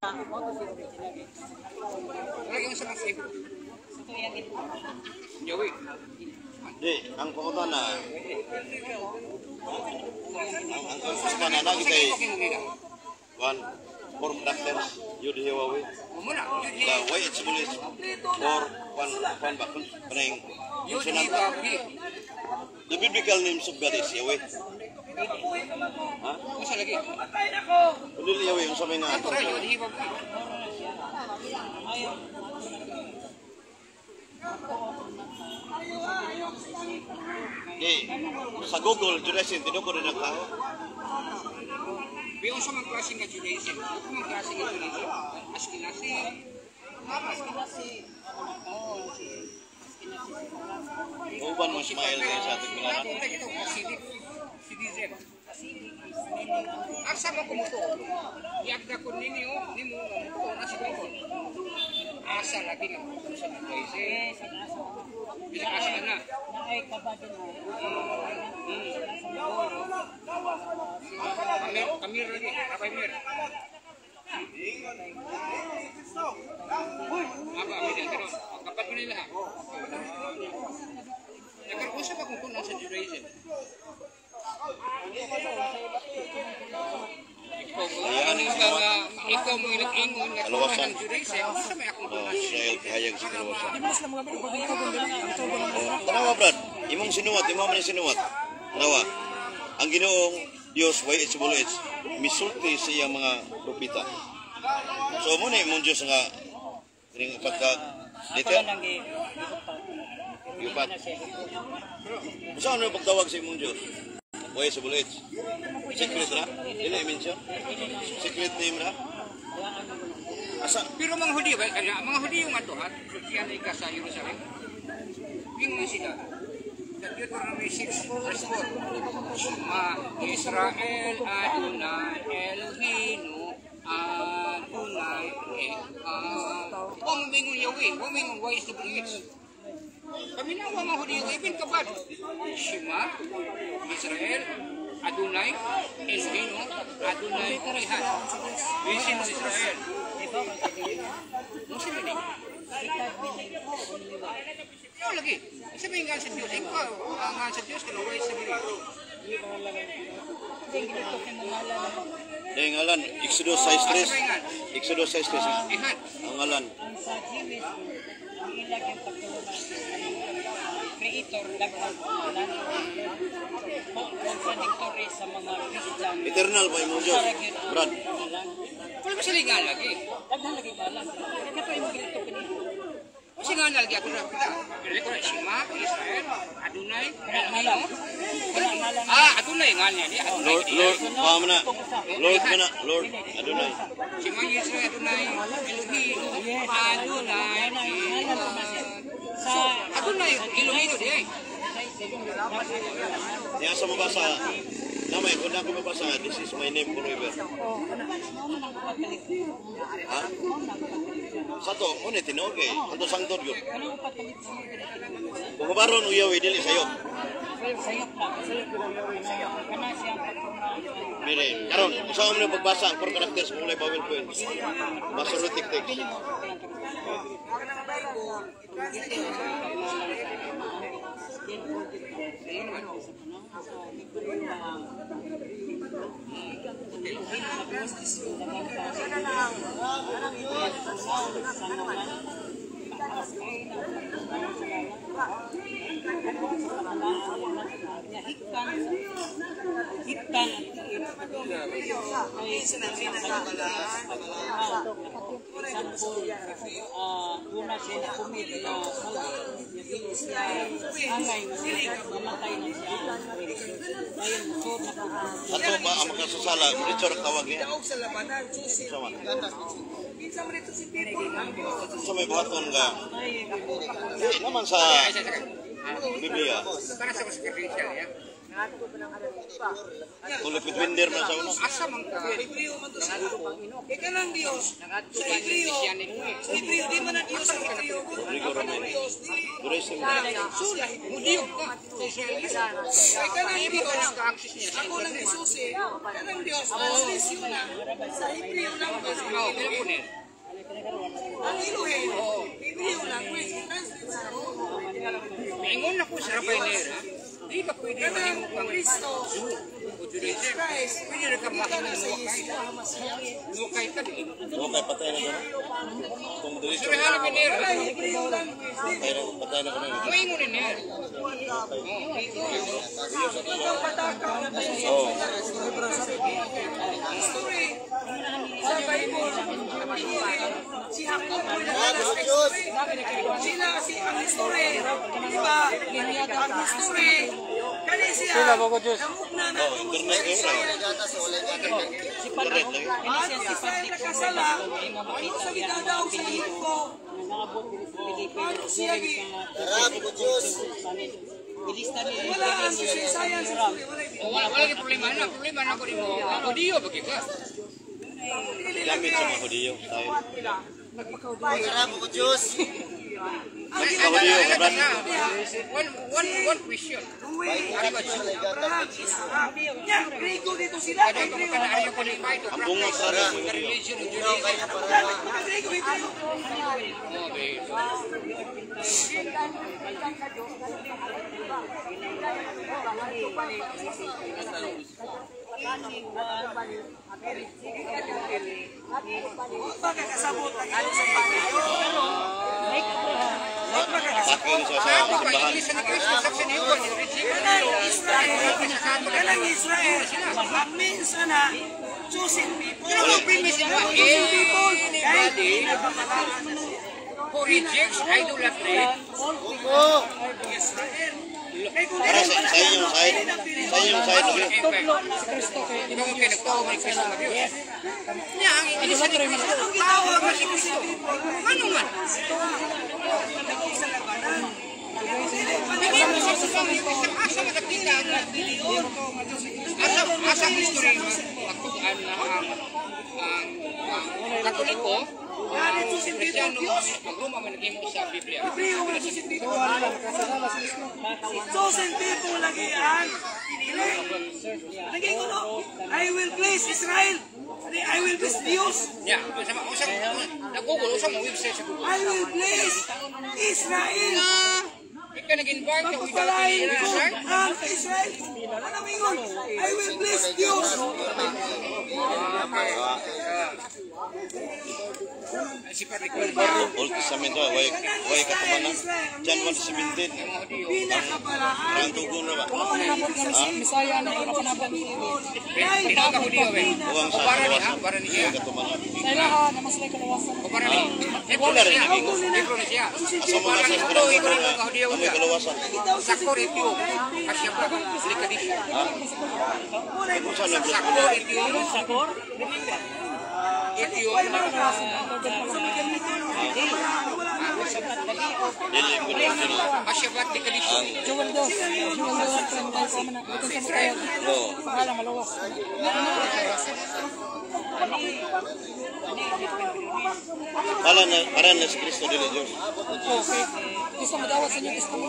Di, ang pauta na ang ang kusma na lagi kay one for doctors you the hiwawi Muna. the way it's bulis for one one ba kun panay Yun sunat di babi. the biblical names of God is Yahweh ha Masa lagi. Dili Yahweh yung sa mga Ito rin, yun di babi. di sa Google Judaism tinuko rin ang tao Biyon sa mga klase nga Judaism. Ito mga klase nga Judaism. Askinasi. uban mo kay sa ating mga Ito ito, Hasidic. Hasidic. Asa mo kumuto? Iagda ko ninyo, nimo, kumuto na si Bangkon. Asa lagi nga kumuto sa Judaism. Bisa asa na. Amir, Amir lagi, Rabbi Amir. Apa Amir yang terus? Kapan ko nila ha? Nagkaroon ba kung kuno sa Judaism? Ikaw mo, ano mo oh, Oh, imong sinuwat, imong man sinuwat. Tanawa. Ang Ginoong Dios way it's bulo it's misulti sa iyang mga propeta. So mo ni imong Dios nga ring pagka dito. Yupat. Usa ano pagtawag sa imong Dios? Way sa bulo it's secret ra. Dili mention. Secret name ra. Asa Pero mga Hudyo, ba, kanya, mga Hudyo nga to, at yan ay ka sa Jerusalem. Yung sila, that Deuteronomy 6, verse 4. Shema Israel Adonai Elohenu Adonai Echad. Huwag mo bingon Yahweh, huwag mo bingon why is the bridge. Paminawa mga Hudyo, even kabad. Shema Israel Adonai Elohenu Adonai Echad. Wisin mo Israel. Muslim ini. Ikaw lagi. Sabihin nga sa Diyos, ikaw ang nga sa Diyos, kalaway sa diri. Dahil ngalan, Exodus 6.3. Exodus 6.3. Ihan. Ang ngalan, creator daghang contradictory sa mga Christian eternal ba imong Dios? Brad, Wala ba sila nga lagi? daghang lagi balang kaya to imong ginto kini Kasi nga lagi ako na pila. Pero ko na Shema, Israel, Adonai, Elohim. Ah, Adonai nga niya. Di Adonai. Lord, Lord, paham na. Lord mo na, Lord, Adonai. Shema Israel, Adonai, Elohim, Adonai, Echad. sa Elohim di ay. Niya sa mabasa, namay, kung na ko mabasa, this is my name forever. Ha? Sa to, mo ni tinog eh. Ato sang to yun. sa Kung kabaron uyaw, dili sayo. Mire, karon, usa mo na pagbasa ang four characters mo ulay bawal ko yun. Masoretic text. Hitan Ah, una siya na kumit na naging siya angay mamatay na siya. Ayun, so na Ato ba ang makasasala, Richard tawag niya. Sama. Sa may buhaton di naman sa Biblia. Para sa sacrificial. Tulip witwinder man sa una. Asa man ka? Hebreo man to sa Ika lang. Nangadto Sa eh. Sa Hebreo, di man na Diyos sa Hebreo. Rico Roman. Diyos, di. Duray sa Sula, Mudiyog ka sa Israelita. Ika lang sa Ako lang eh. Ika lang Diyos. Translation na. Sa Hebreo lang? Sa Oo, kaya po niya. Ang Elohim. Hebreo language. Translate sa Maingon na ko sa Rabaynera. Di ba pwede kang Kristo. Christ. Pwede na ka sa nuwakay. Yeshua. Nuwakay ka din. Oo, kay patay na ko na. Kung dili Sa Rabaynera. Kanang Hebreo language. Di. patay patay ko na. Ni Oo. history. Sa Bible, si Jacob mo na si ang history. Di? Ang history. Kani siya. Namugna na Oo, kung internet eh. Correct lagi. Ano sa Israel nakasala? Ano sa gidadaw sa Hiko? Ano siya gi? Ilista ni Wala ang sisayang sa history. Wala O wala wala yung problema na. Problema na ko ni mo. Ako diyo bagi ka. Gamit sa mga Hudiyo. Tayo. Ay, ay, Ako diyo, ay, ay, kabran. na. One one one question. Griego dito sila. Ang bungag sa rin. Religion. Oh, babe. Huwag makakasabot ang iyong sa Hebreo. Sa sa Sa sa Kristo sa. Kanang Israel, Israel, ang means na chosen people. Ang Chosen people. anybody who rejects idolatry Israel. Kaya kung Para sa, sa inyong side. Sa inyong side lagi. Di ba mo kayo nagtawa mo ni Kristo na Diyos? Niya, ang English ni Kristo. Anong gitawag mo? Ano man? Naging mo asa makakita ang asa asa ang history magtugaan na ang katoliko Diyos. magluma man nagimo sa Biblia. Chosen people. Lagi ang pinili. Lagi ko no, I will bless Israel. I will bless Dios. Ya, sama usang nag-google usang mo website sa Google. I will bless Israel. Ikaw nag-invite ko Israel. ang Israel. Ano mingon? I will bless Dios. Old Testament to. Way, way katumanan. Diyan man si Bintin. Pinakabalaan. Ang tugon na ba? Misaya na ito na panabot. Tinaga ko diyo eh. Huwag O sa para ni ha, para ni katumanan. Namas lang kalawasan. Para ni. Ito na siya. Ito na siya. Asa mo ni sa na mga diyo Amoy niya. kalawasan. Sakor ito. Kasya pa. Sakor ito. Sakor? Ito yun. Sila. Kasya ba delikadisyo. Jewel dos. Jewel dos. Tayo sa. Oo. Pangalan malawas. Pala na, para na si Kristo dili Diyos. Okay. Gusto mo dawat sa inyo gusto mo.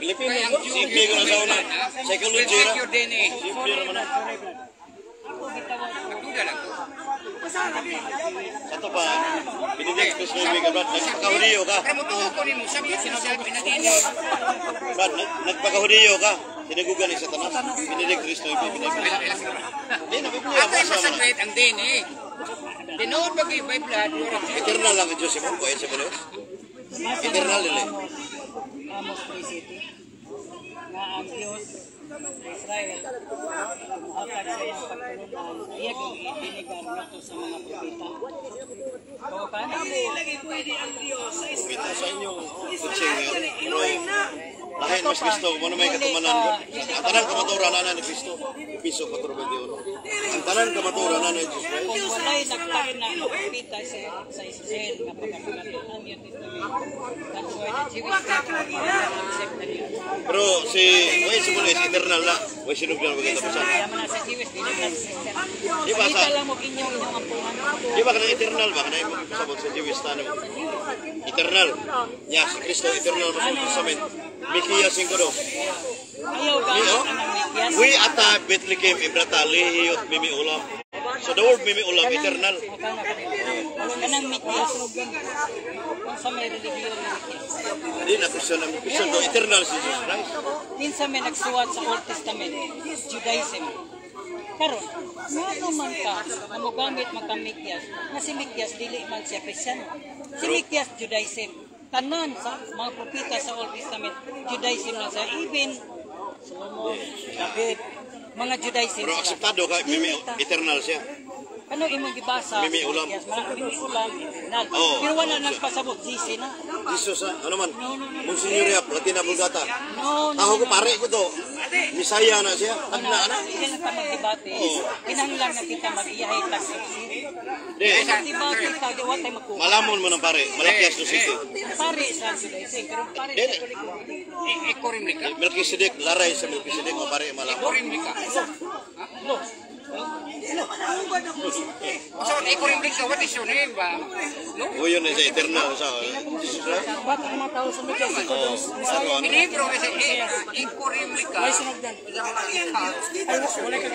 Pilipino, simple ko na sa una. Psychology Check ra. your DNA. Simple naman na. Nagduda lang ko. Sa to pa, Benedict Kristo yung ka, Brad. Nagpakahudiyo ka. Pero mutuho ko ni mo. Sabi ko sinasabi na DNA. Brad, nag- nagpakahudiyo ka. Sinagugan ni Satanas. Benedict Kristo yung Biblia. Di na Biblia, Ako ay na. masakit ang DNA. Tinood ba kayo by blood? Eternal lang ang Diyos mo, kuya sa Diyos. Eternal nila. Amos 3 City. nga ang Diyos sa Israel hatag sa iyang pagtulungan iya kung ibinigan nato sa mga propeta so kana mo Lagi pwede ang Diyos sa inyong Israel. na. Lahat mas Kristo, na may katumanan. Ang tanan kamaturan na ni Kristo, piso 421. Ang tanan kamaturan na ni Jesus Christ. kung walay nagtag na propeta sa sa Israel ang New Testament that's why the Jewish Pero si Way Simon is eternal na. Way sinug na dili na sister Di ba sa Di ba kanang eternal ba kanang ipagpasabot sa Jewish tanong? Eternal. Ya, si Kristo eternal mo sa Testament. Mikiya 5 do. ayaw ka Ni, oh. ang medyas We ata Bethlehem ibrata lihiyot mimi ulam. So the word mimi ulam eternal. Kanang kung sa may religiyon na medyas Di na Kristo na Kristo do eternal si Jesus Christ. minsan may nagsuwat sa Old Testament Judaism. Karon nga naman ka na mo gamit man ka medyas na si medyas dili man siya Kristiyano si medyas Judaism. Tanan sa mga propeta sa Old Testament Judaism na siya. Even Solomon David mga Judaism Pero akseptado ka mimi eternal siya. Ano imong gibasa? Mimi ulam. Yes, mimi ulam. Nag. Oo. Pero wala nang pasabot GC na. Jesus ah, ano man? Monsignor Yap, Latina Bulgata. No, no. Ako ko pare ko to. Misaya na siya. Ano na ana? Hindi na ka magdebate. Oo. Kinahanglan na kita mag-iyahay tag Di. Debate ka, di wa tayo magkuha. Malamon mo ng pare. Malakias to city. Pare sa Judaism, pero pare sa Dili. Katoliko. Iko rin ka. Melkisedek, laray sa Melkisedek o pare malamon. rin ka. No. So, iko rin ka. What is your name ba? No? O yun sa eternal sa. Ba't ang mga tao sa. Ano ano? Binibro kasi eh, iko rin ka. May sinagdan. Wala ka.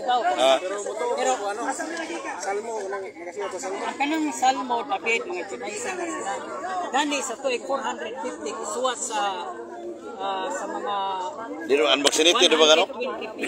Ikaw. Ah, Pero, ang kanang Salmo, David, mga Judaism na sila. Gani sa to, 450, isuwat sa ah, sa mga di ro unvaccinated ba? 120 people.